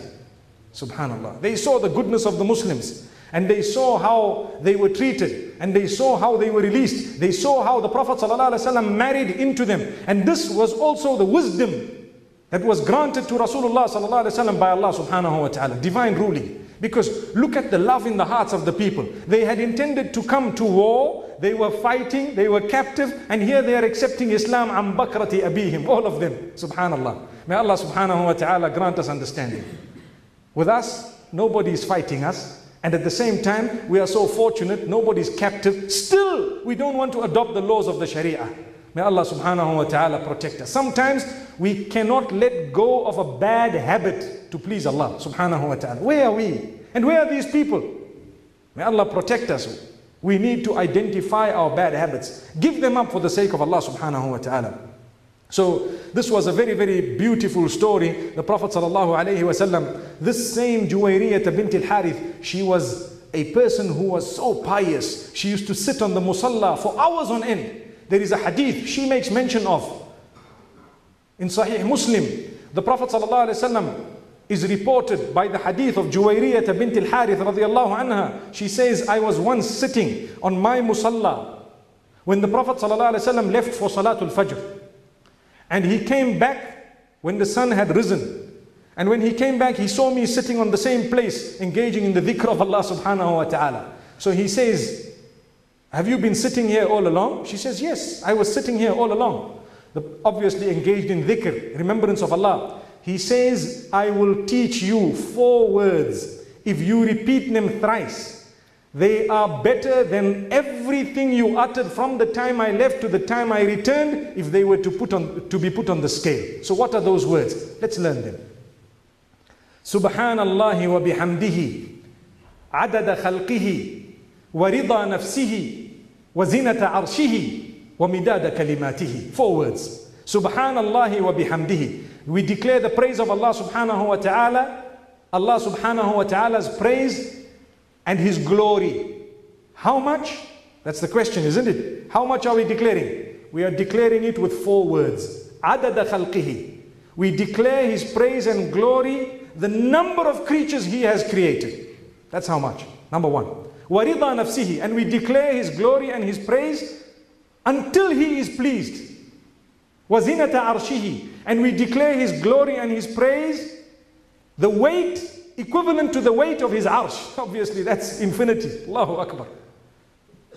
Subhanallah. They saw the goodness of the Muslims and they saw how they were treated and they saw how they were released. They saw how the Prophet ﷺ married into them. And this was also the wisdom that was granted to Rasulullah ﷺ by Allah subhanahu wa ta'ala. Divine ruling. Because look at the love in the hearts of the people. They had intended to come to war. They were fighting. They were captive. And here they are accepting Islam. Am bakrati abihim. All of them. Subhanallah. May Allah subhanahu wa ta'ala grant us understanding. With us, nobody is fighting us. And at the same time, we are so fortunate, nobody's captive. Still, we don't want to adopt the laws of the Sharia. May Allah subhanahu wa ta'ala protect us. Sometimes we cannot let go of a bad habit to please Allah subhanahu wa ta'ala. Where are we? And where are these people? May Allah protect us. We need to identify our bad habits. Give them up for the sake of Allah subhanahu wa ta'ala. So this was a very, very beautiful story. The Prophet wasallam, this same Juwayriyah bint al-Harith, she was a person who was so pious. She used to sit on the musalla for hours on end. There is a hadith she makes mention of. In Sahih Muslim, the Prophet wasallam is reported by the hadith of Juwayriyah bint al-Harith radiallahu anha. She says, I was once sitting on my musalla when the Prophet wasallam left for Salatul Fajr. And he came back when the sun had risen. And when he came back, he saw me sitting on the same place, engaging in the dhikr of Allah subhanahu wa ta'ala. So he says, Have you been sitting here all along? She says, Yes, I was sitting here all along. The, obviously engaged in dhikr, remembrance of Allah. He says, I will teach you four words. If you repeat them thrice, they are better than everything you uttered from the time I left to the time I returned if they were to, put on, to be put on the scale. So, what are those words? Let's learn them. Subhanallah wa bihamdihi, adada khalqihi, wa rida nafsihi, wa zinata arshihi, wa midada kalimatihi. Four words. Subhanallah wa bihamdihi. We declare the praise of Allah subhanahu wa ta'ala. Allah subhanahu wa ta'ala's praise and His glory. How much? That's the question, isn't it? How much are we declaring? We are declaring it with four words. Adada khalqihi. We declare His praise and glory, the number of creatures He has created. That's how much. Number one. Warida nafsihi. And we declare His glory and His praise until He is pleased. Wazinata arshihi. And we declare His glory and His praise, the weight equivalent to the weight of his arsh. Obviously, that's infinity. Allahu Akbar.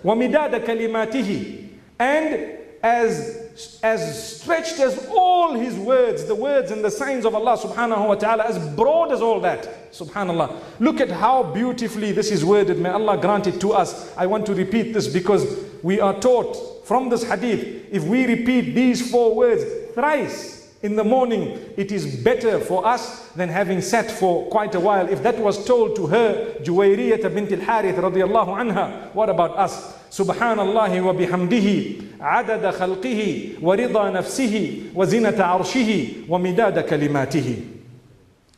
وَمِدَادَ كَلِمَاتِهِ And as, as stretched as all his words, the words and the signs of Allah subhanahu wa ta'ala, as broad as all that. Subhanallah. Look at how beautifully this is worded. May Allah grant it to us. I want to repeat this because we are taught from this hadith, if we repeat these four words thrice, in the morning, it is better for us than having sat for quite a while. If that was told to her, Juwayriyah bint al-Harith radiallahu anha, what about us? Subhanallah wa bihamdihi, adada khalqihi, wa rida nafsihi, wa zinata arshihi, wa midada kalimatihi.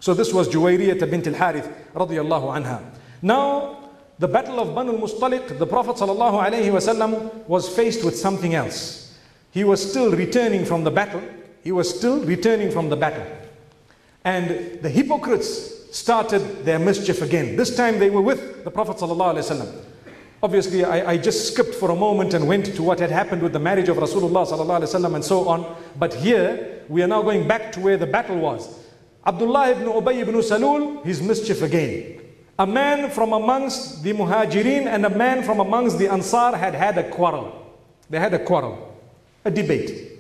So this was Juwayriyah bint al-Harith radiallahu anha. Now, the battle of Banu al-Mustaliq, the Prophet sallallahu alayhi wasallam was faced with something else. He was still returning from the battle he was still returning from the battle. And the hypocrites started their mischief again. This time they were with the Prophet ﷺ. Obviously, I, I, just skipped for a moment and went to what had happened with the marriage of Rasulullah ﷺ and so on. But here, we are now going back to where the battle was. Abdullah ibn Ubay ibn Salul, his mischief again. A man from amongst the Muhajirin and a man from amongst the Ansar had had a quarrel. They had a quarrel, a debate.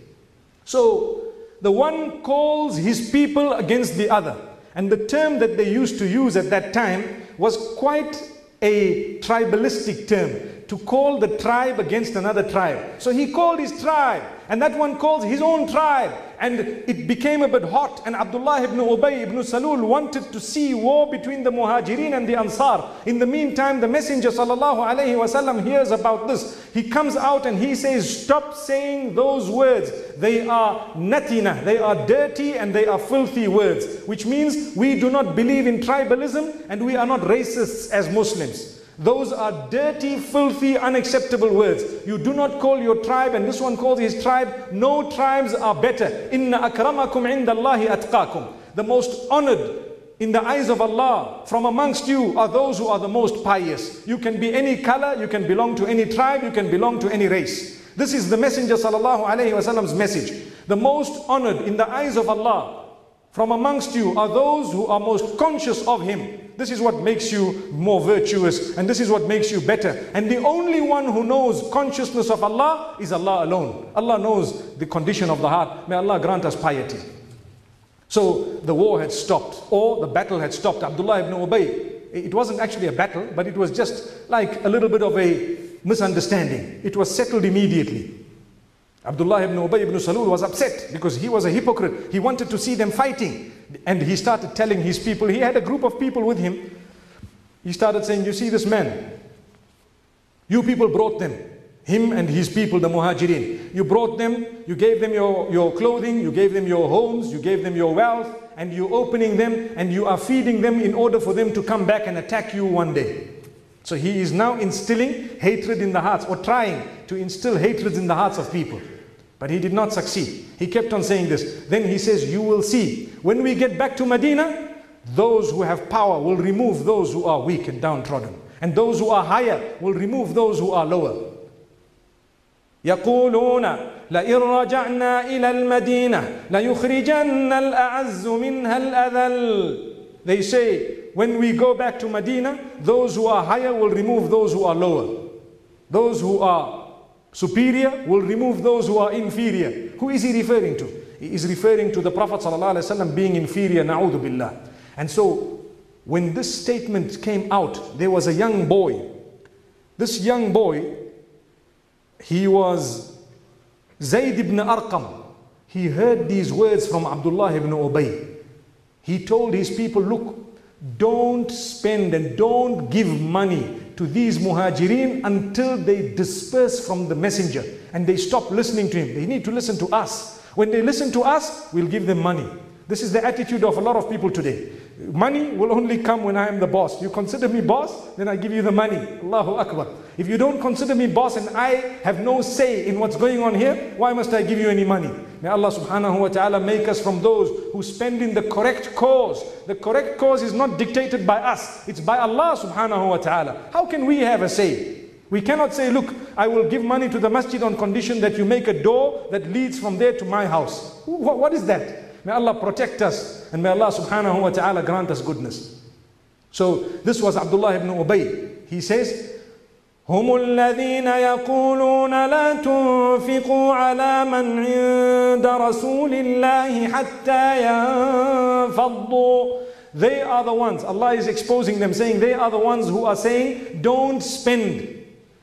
So the one calls his people against the other. And the term that they used to use at that time was quite a tribalistic term to call the tribe against another tribe. So he called his tribe, and that one calls his own tribe. And it became a bit hot, and Abdullah ibn Ubay ibn Salul wanted to see war between the Muhajirin and the Ansar. In the meantime, the Messenger wasallam hears about this. He comes out and he says, Stop saying those words. They are natina, they are dirty and they are filthy words, which means we do not believe in tribalism and we are not racists as Muslims. Those are dirty, filthy, unacceptable words. You do not call your tribe, and this one calls his tribe. No tribes are better. Inna akramakum indallahi atqakum. The most honored in the eyes of Allah from amongst you are those who are the most pious. You can be any color, you can belong to any tribe, you can belong to any race. This is the Messenger sallallahu alaihi wasallam's message. The most honored in the eyes of Allah from amongst you are those who are most conscious of Him. This is what makes you more virtuous and this is what makes you better. And the only one who knows consciousness of Allah is Allah alone. Allah knows the condition of the heart. May Allah grant us piety. So the war had stopped or the battle had stopped. Abdullah ibn Ubay, it wasn't actually a battle, but it was just like a little bit of a misunderstanding. It was settled immediately. Abdullah ibn Ubay ibn Salul was upset because he was a hypocrite. He wanted to see them fighting. And he started telling his people, he had a group of people with him. He started saying, You see this man? You people brought them. Him and his people, the Muhajirin. You brought them, you gave them your, your clothing, you gave them your homes, you gave them your wealth, and you're opening them and you are feeding them in order for them to come back and attack you one day. So he is now instilling hatred in the hearts or trying to instill hatred in the hearts of people. But he did not succeed. He kept on saying this. Then he says, You will see, when we get back to Medina, those who have power will remove those who are weak and downtrodden. And those who are higher will remove those who are lower. يقولون لئن رجعنا إلى المدينة ليخرجن الأعز منها الأذل They say, when we go back to Medina, those who are higher will remove those who are lower. Those who are superior will remove those who are inferior. Who is he referring to? He is referring to the Prophet ﷺ being inferior, na'udhu billah. And so, when this statement came out, there was a young boy. This young boy, he was Zayd ibn Arqam. He heard these words from Abdullah ibn Ubay. He told his people, look, don't spend and don't give money to these muhajirin until they disperse from the messenger and they stop listening to him. They need to listen to us. When they listen to us, we'll give them money. This is the attitude of a lot of people today. Money will only come when I am the boss. You consider me boss, then I give you the money. Allahu Akbar. If you don't consider me boss and I have no say in what's going on here, why must I give you any money? May Allah subhanahu wa ta'ala make us from those who spend in the correct cause. The correct cause is not dictated by us, it's by Allah subhanahu wa ta'ala. How can we have a say? We cannot say, look, I will give money to the masjid on condition that you make a door that leads from there to my house. what is that? May Allah protect us and may Allah subhanahu wa ta'ala grant us goodness. So this was Abdullah ibn Ubay. He says, هم الذين يقولون لا تنفقوا على من عند رسول الله حتى ينفضوا They are the ones, Allah is exposing them saying they are the ones who are saying don't spend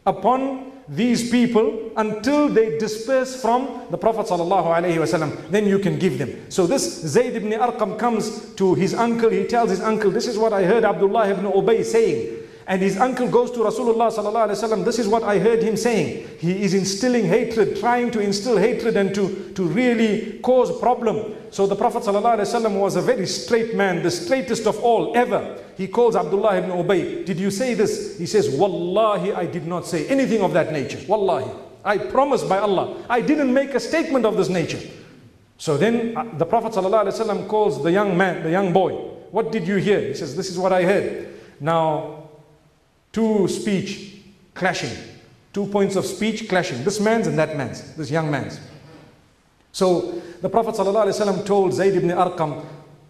upon these people until they disperse from the Prophet ﷺ. Then you can give them. So this Zayd ibn Arqam comes to his uncle. He tells his uncle, this is what I heard Abdullah ibn Ubay saying. And his uncle goes to Rasulullah sallallahu. This is what I heard him saying. He is instilling hatred, trying to instill hatred and to, to really cause problem. So the Prophet sallallahu alaihi wasallam was a very straight man, the straightest of all ever. He calls Abdullah ibn Ubay. Did you say this? He says, Wallahi, I did not say anything of that nature. Wallahi. I promise by Allah, I didn't make a statement of this nature. So then uh, the Prophet ﷺ calls the young man, the young boy. What did you hear? He says, This is what I heard. Now, two speech clashing, two points of speech clashing, this man's and that man's, this young man's. So the Prophet ﷺ told Zayd ibn Arqam,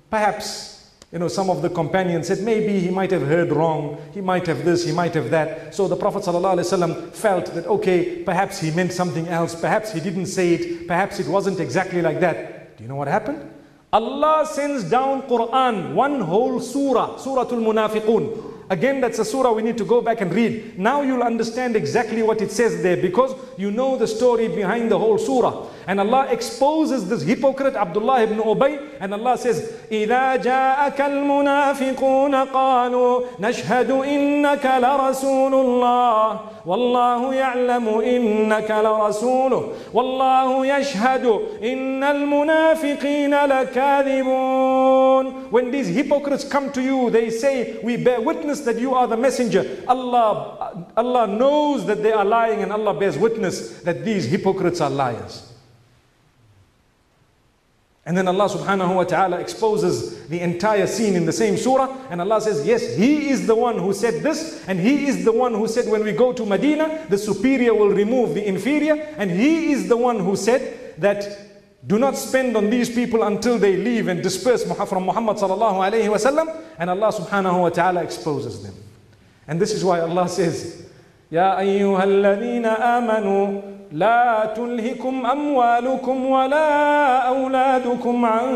perhaps you know, some of the companions said maybe he might have heard wrong, he might have this, he might have that. So the Prophet ﷺ felt that okay, perhaps he meant something else, perhaps he didn't say it, perhaps it wasn't exactly like that. Do you know what happened? Allah sends down Quran, one whole surah, Surah Suratul Munafiqun. Again, that's a surah we need to go back and read. Now you'll understand exactly what it says there because you know the story behind the whole surah. And Allah exposes this hypocrite Abdullah ibn Ubay and Allah says, إِذَا جَاءَكَ الْمُنَافِقُونَ قَالُوا نَشْهَدُ إِنَّكَ لَرَسُولُ اللَّهِ وَاللَّهُ يَعْلَمُ إِنَّكَ لَرَسُولُهُ وَاللَّهُ يَشْهَدُ إِنَّ الْمُنَافِقِينَ لَكَاذِبُونَ When these hypocrites come to you, they say, we bear witness that you are the messenger. Allah, Allah knows that they are lying and Allah bears witness that these hypocrites are liars. And then Allah subhanahu wa ta'ala exposes the entire scene in the same surah. And Allah says, Yes, He is the one who said this. And He is the one who said, When we go to Medina, the superior will remove the inferior. And He is the one who said that do not spend on these people until they leave and disperse from Muhammad sallallahu alayhi wasallam. And Allah subhanahu wa ta'ala exposes them. And this is why Allah says, Ya ayyuhalladhina amanu لا تلهكم أموالكم ولا أولادكم عن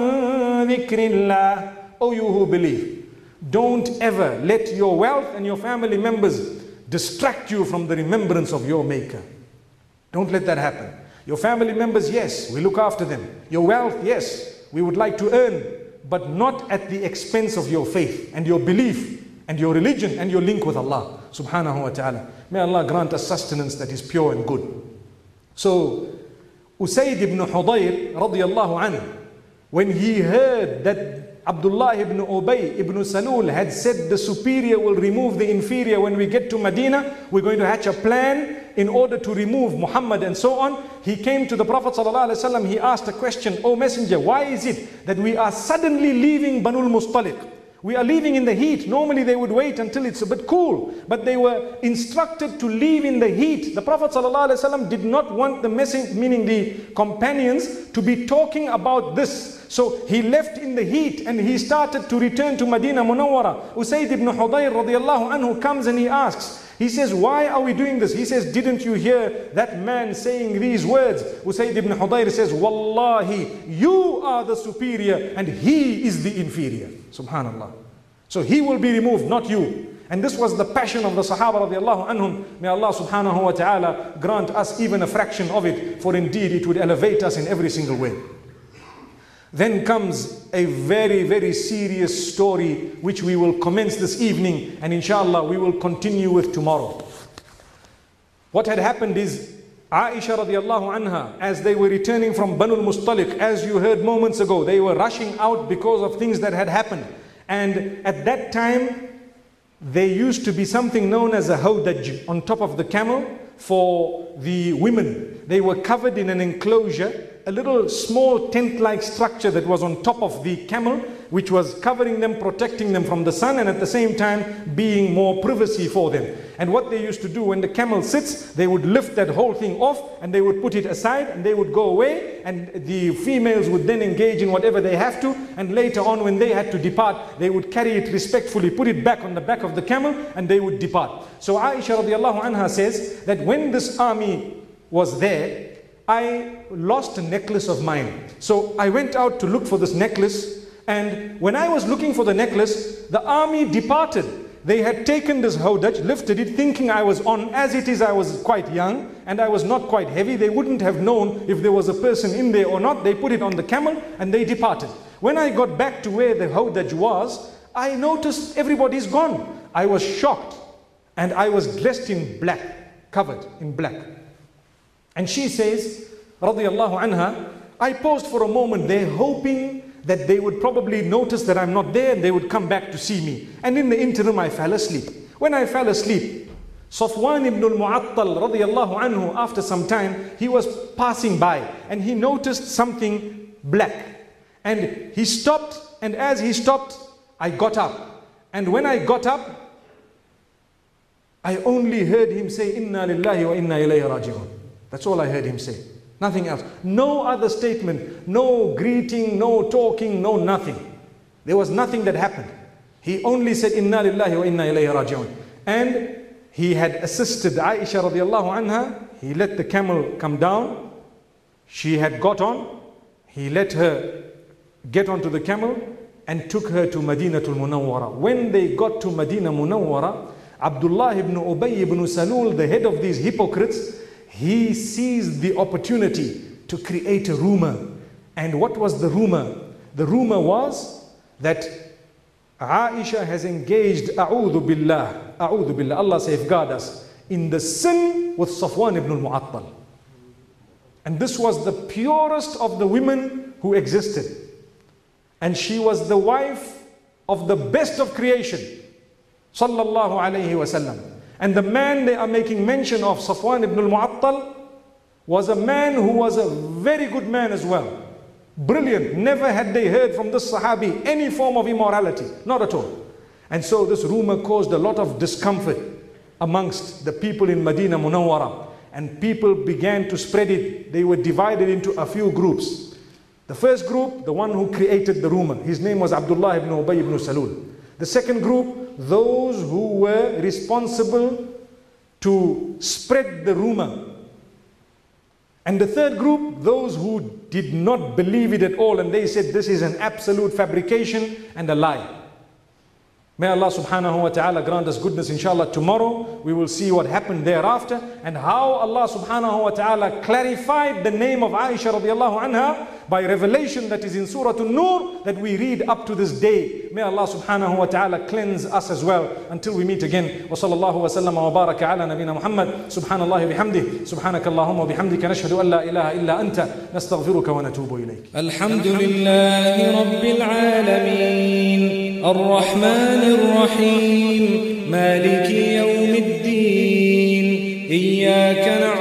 ذكر الله O you who believe, don't ever let your wealth and your family members distract you from the remembrance of your Maker. Don't let that happen. Your family members, yes, we look after them. Your wealth, yes, we would like to earn, but not at the expense of your faith and your belief and your religion and your link with Allah subhanahu wa ta'ala. May Allah grant us sustenance that is pure and good. So, Usayd ibn Hudayr radiallahu anhu, when he heard that Abdullah ibn Ubay ibn Salul had said the superior will remove the inferior when we get to Medina. We're going to hatch a plan in order to remove Muhammad and so on. He came to the Prophet ﷺ, he asked a question, O Messenger, why is it that we are suddenly leaving Banul Mustaliq? We are leaving in the heat. Normally they would wait until it's a bit cool, but they were instructed to leave in the heat. The Prophet ﷺ did not want the meaning the companions, to be talking about this. So he left in the heat and he started to return to Medina Munawwara. Usayd ibn Hudayr radiallahu anhu comes and he asks, he says, why are we doing this? He says, didn't you hear that man saying these words? Usayd ibn Hudayr says, Wallahi, you are the superior and he is the inferior. Subhanallah. So he will be removed, not you. And this was the passion of the Sahaba radiallahu anhum. May Allah subhanahu wa ta'ala grant us even a fraction of it, for indeed it would elevate us in every single way. Then comes a very, very serious story which we will commence this evening and inshallah we will continue with tomorrow. What had happened is Aisha radiallahu anha, as they were returning from Banul Mustaliq, as you heard moments ago, they were rushing out because of things that had happened. And at that time, there used to be something known as a hawdaj on top of the camel for the women. They were covered in an enclosure a little small tent-like structure that was on top of the camel, which was covering them, protecting them from the sun, and at the same time being more privacy for them. And what they used to do when the camel sits, they would lift that whole thing off and they would put it aside and they would go away and the females would then engage in whatever they have to and later on when they had to depart, they would carry it respectfully, put it back on the back of the camel and they would depart. So Aisha radiallahu anha says that when this army was there, I lost a necklace of mine. So I went out to look for this necklace. And when I was looking for the necklace, the army departed. They had taken this howdaj, lifted it, thinking I was on. As it is, I was quite young and I was not quite heavy. They wouldn't have known if there was a person in there or not. They put it on the camel and they departed. When I got back to where the howdaj was, I noticed everybody's gone. I was shocked and I was dressed in black, covered in black. And she says, radiallahu anha, I paused for a moment there hoping that they would probably notice that I'm not there and they would come back to see me. And in the interim, I fell asleep. When I fell asleep, Safwan ibn al-Mu'attal radiallahu anhu, after some time, he was passing by and he noticed something black. And he stopped, and as he stopped, I got up. And when I got up, I only heard him say, Inna lillahi wa inna ilayhi raji'un. That's all I heard him say. Nothing else. No other statement, no greeting, no talking, no nothing. There was nothing that happened. He only said, Inna lillahi wa inna ilayhi raji'un. And he had assisted Aisha radiallahu anha. He let the camel come down. She had got on. He let her get onto the camel and took her to Madinatul Munawwara. When they got to Madina Munawwara, Abdullah ibn Ubay ibn Salul, the head of these hypocrites, he seized the opportunity to create a rumor. And what was the rumor? The rumor was that Aisha has engaged, A'udhu Billah, A'udhu Billah, Allah safeguard us, in the sin with Safwan ibn al-Mu'attal. And this was the purest of the women who existed. And she was the wife of the best of creation. Sallallahu alayhi wasallam. And the man they are making mention of, Safwan ibn al-Mu'attal, was a man who was a very good man as well. Brilliant. Never had they heard from this Sahabi any form of immorality. Not at all. And so this rumor caused a lot of discomfort amongst the people in Medina Munawwara. And people began to spread it. They were divided into a few groups. The first group, the one who created the rumor, his name was Abdullah ibn Ubay ibn Salul. The second group, those who were responsible to spread the rumor. And the third group, those who did not believe it at all and they said this is an absolute fabrication and a lie. May Allah subhanahu wa ta'ala grant us goodness inshallah. Tomorrow we will see what happened thereafter and how Allah subhanahu wa ta'ala clarified the name of Aisha radiallahu anha by revelation that is in Surah An-Nur that we read up to this day. May Allah subhanahu wa ta'ala cleanse us as well until we meet again. Wa sallallahu wa sallam wa baraka ala nabina Muhammad. Subhanallah bihamdih. Subhanak Allahumma bihamdika nashhadu an la ilaha illa anta. Nastaghfiruka wa natubu ilayk. الحمد لله رب العالمين الرحمن الرحيم مالك يوم الدين إياك نعبد